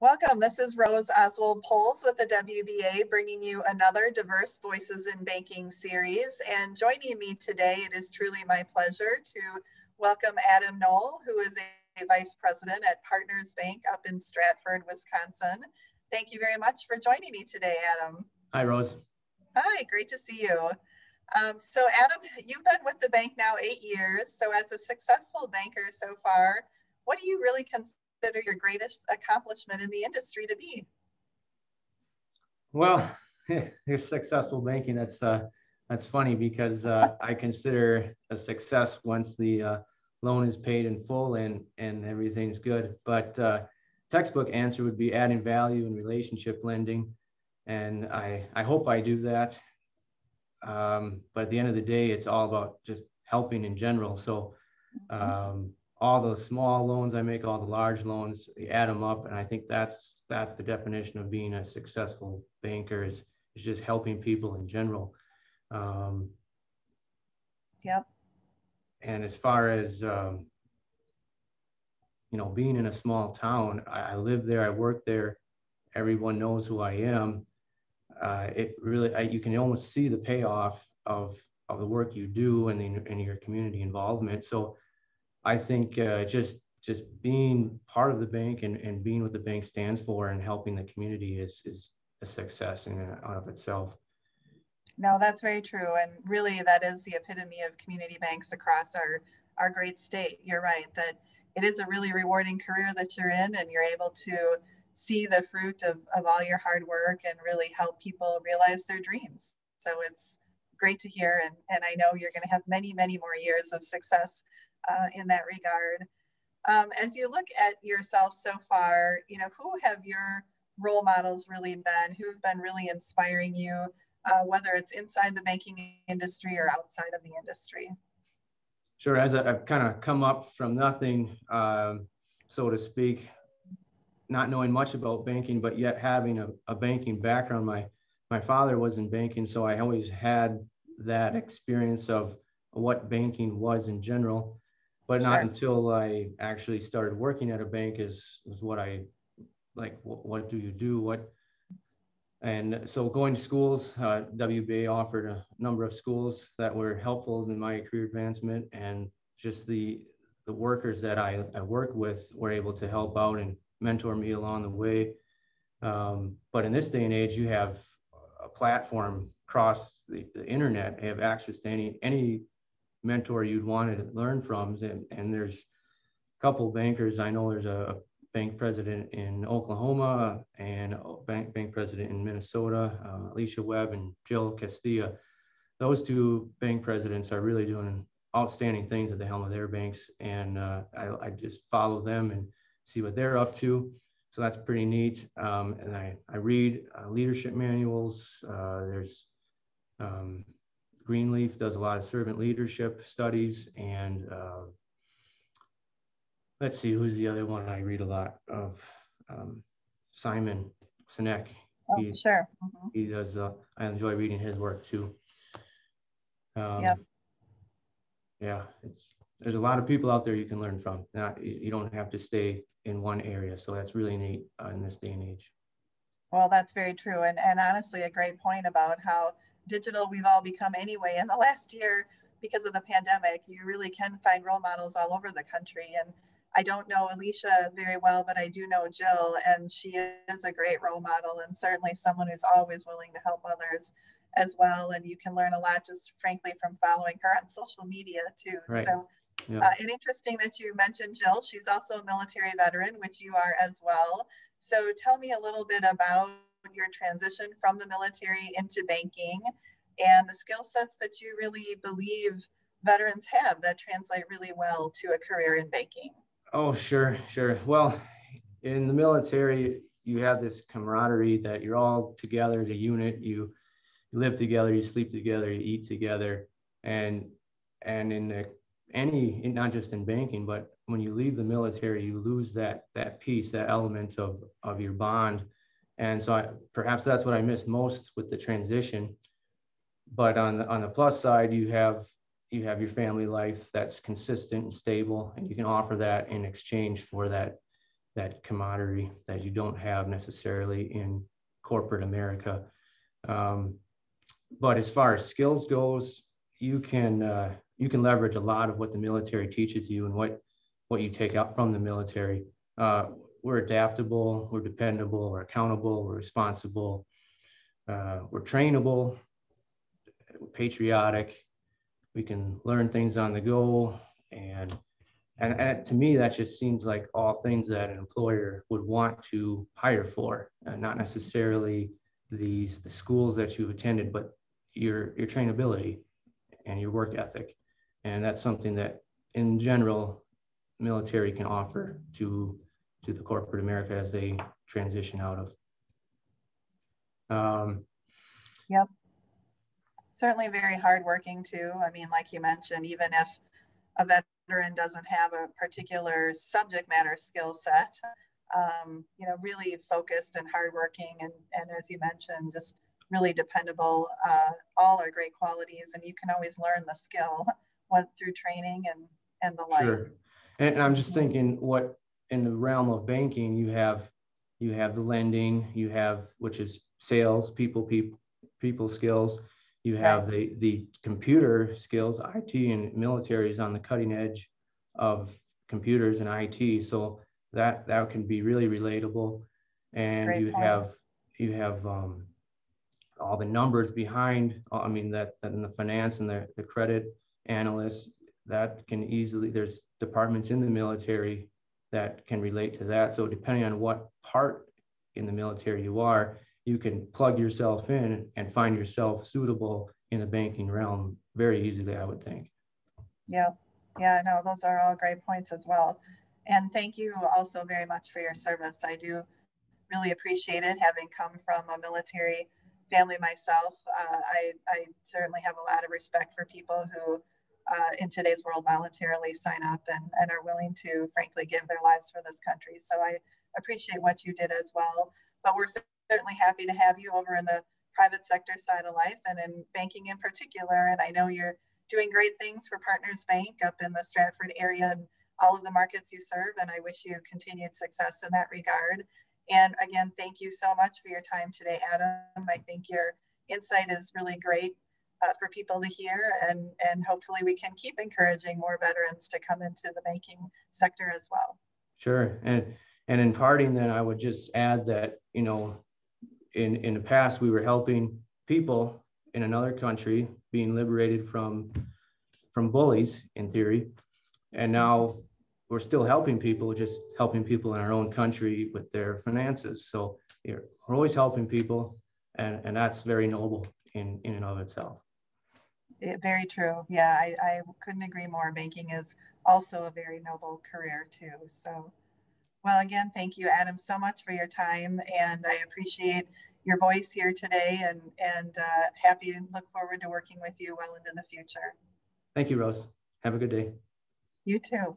Welcome. This is Rose Oswald Poels with the WBA bringing you another Diverse Voices in Banking series. And joining me today, it is truly my pleasure to welcome Adam Knoll, who is a Vice President at Partners Bank up in Stratford, Wisconsin. Thank you very much for joining me today, Adam. Hi, Rose. Hi, great to see you. Um, so Adam, you've been with the bank now eight years. So as a successful banker so far, what do you really consider consider your greatest accomplishment in the industry to be? Well, successful banking. That's uh, that's funny because uh, I consider a success once the uh, loan is paid in full and and everything's good. But uh, textbook answer would be adding value and relationship lending, and I I hope I do that. Um, but at the end of the day, it's all about just helping in general. So mm-hmm. um, all the small loans I make, all the large loans, you add them up, and I think that's that's the definition of being a successful banker is is just helping people in general. Um, yep. And as far as um, you know, being in a small town, I, I, live there, I work there, everyone knows who I am. Uh, it really, I, you can almost see the payoff of of the work you do and the and your community involvement. So I think uh, just just being part of the bank and, and being what the bank stands for and helping the community is is a success in and of itself. No, that's very true. And really that is the epitome of community banks across our, our great state. You're right, that it is a really rewarding career that you're in and you're able to see the fruit of, of all your hard work and really help people realize their dreams. So it's great to hear. And, and I know you're going to have many, many more years of success uh, in that regard. Um, as you look at yourself so far, you know, who have your role models really been? Who've been really inspiring you, uh, whether it's inside the banking industry or outside of the industry? Sure. As I've kind of come up from nothing, um, so to speak, not knowing much about banking, but yet having a, a banking background. My my father was in banking, so I always had that experience of what banking was in general but not sure. until I actually started working at a bank is is what I like. What, what do you do? What and so going to schools, uh, WBA offered a number of schools that were helpful in my career advancement, and just the the workers that I, I work with were able to help out and mentor me along the way. Um, but in this day and age, you have a platform across the, the internet, have access to any any mentor you'd want to learn from. And, and there's a couple bankers. I know there's a bank president in Oklahoma and a bank, bank president in Minnesota, uh, Alicia Webb and Jill Castilla. Those two bank presidents are really doing outstanding things at the helm of their banks. And uh, I, I, just follow them and see what they're up to. So that's pretty neat. Um, and I, I read uh, leadership manuals. Uh, there's um, Greenleaf does a lot of servant leadership studies and uh, let's see, who's the other one I read a lot of? Um, Simon Sinek. Oh, he, sure. Mm-hmm. He does, uh, I enjoy reading his work too. Um, yeah. Yeah, it's, there's a lot of people out there you can learn from. Not, you don't have to stay in one area. So that's really neat uh, in this day and age. Well, that's very true. And, and honestly, a great point about how digital we've all become anyway. In the last year, because of the pandemic, you really can find role models all over the country. And I don't know Alicia very well, but I do know Jill, and she is a great role model and certainly someone who's always willing to help others as well. And you can learn a lot just frankly from following her on social media too. Right. So, yeah. uh, and interesting that you mentioned Jill. She's also a military veteran, which you are as well. So, tell me a little bit about your transition from the military into banking and the skill sets that you really believe veterans have that translate really well to a career in banking? Oh, sure, sure. Well, in the military, you have this camaraderie that you're all together as a unit. You, live together, you sleep together, you eat together, and and in any not just in banking, but when you leave the military, you lose that that piece, that element of of your bond and so I, perhaps that's what I miss most with the transition. But on the, on the plus side, you have you have your family life that's consistent and stable, and you can offer that in exchange for that that commodity that you don't have necessarily in corporate America. Um, but as far as skills goes, you can uh, you can leverage a lot of what the military teaches you and what what you take out from the military. Uh, we're adaptable, we're dependable, we're accountable, we're responsible, uh, we're trainable, we're patriotic. We can learn things on the go, and, and and to me that just seems like all things that an employer would want to hire for, and not necessarily these the schools that you've attended, but your your trainability and your work ethic, and that's something that in general military can offer to to the corporate America as they transition out of. Um, yep. Certainly very hardworking too. I mean, like you mentioned, even if a veteran doesn't have a particular subject matter skill set, um, you know, really focused and hardworking, and and as you mentioned, just really dependable. Uh, all are great qualities, and you can always learn the skill went through training and and the like. Sure. And I'm just thinking, what in the realm of banking, you have you have the lending, you have which is sales, people, people, people skills. You have the the computer skills. IT and military is on the cutting edge of computers and IT, so that that can be really relatable. And Great you point. have you have um, all the numbers behind. I mean that, that in the finance and the, the credit analysts that can easily. There's departments in the military that can relate to that. So depending on what part in the military you are, you can plug yourself in and find yourself suitable in the banking realm very easily, I would think. Yeah, yeah, no, those are all great points as well. And thank you also very much for your service. I do really appreciate it having come from a military family myself. Uh, I, I certainly have a lot of respect for people who uh, in today's world voluntarily sign up and, and are willing to frankly give their lives for this country. So I appreciate what you did as well. But we're certainly happy to have you over in the private sector side of life and in banking in particular. And I know you're doing great things for Partners Bank up in the Stratford area and all of the markets you serve. And I wish you continued success in that regard. And again, thank you so much for your time today, Adam. I think your insight is really great uh, for people to hear and, and hopefully we can keep encouraging more veterans to come into the banking sector as well. Sure. And, and in parting then I would just add that, you know, in, in the past we were helping people in another country being liberated from, from bullies in theory. And now we're still helping people, just helping people in our own country with their finances. So we're always helping people and, and that's very noble in, in and of itself. It, very true. Yeah, I, I couldn't agree more. Banking is also a very noble career too. So, well, again, thank you, Adam, so much for your time, and I appreciate your voice here today, and and uh, happy to look forward to working with you well into the future. Thank you, Rose. Have a good day. You too.